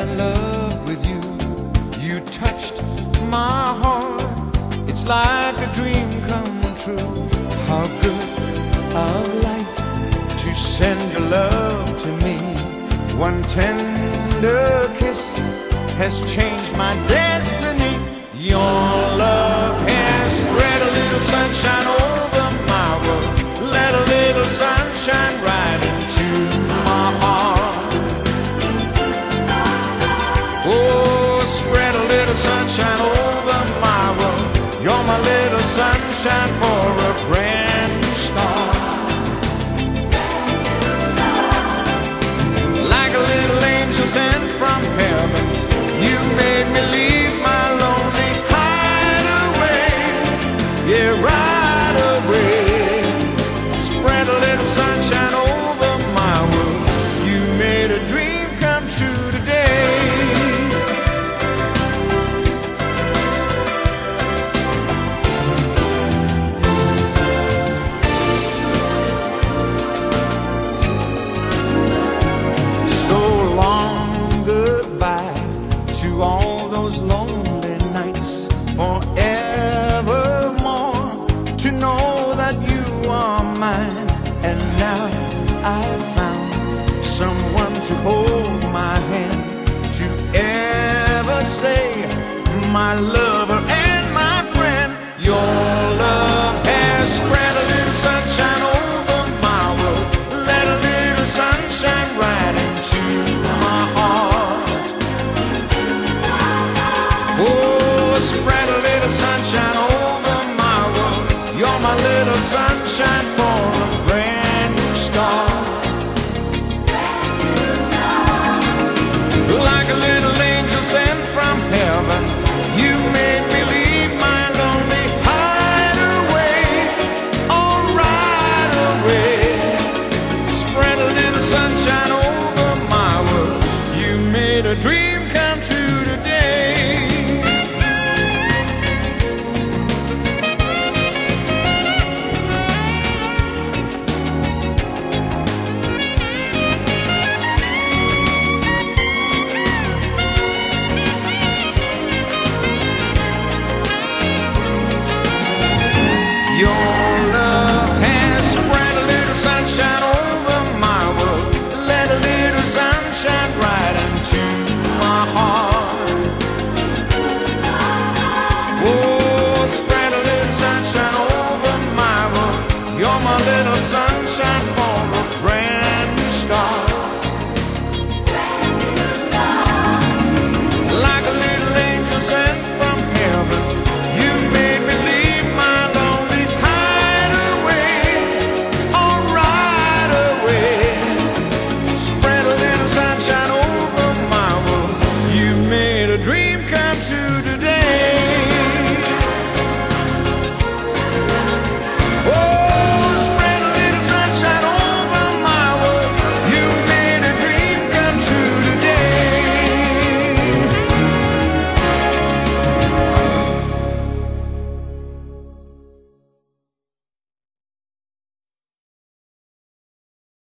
in love with you. You touched my heart. It's like a dream come true. How good of life to send your love to me. One tender kiss has changed my destiny. Your sunshine for a brand new start. Like a little angel sent from heaven, you made me leave my lonely hideaway. Yeah, right I've found someone to hold my hand, to ever stay my lover star.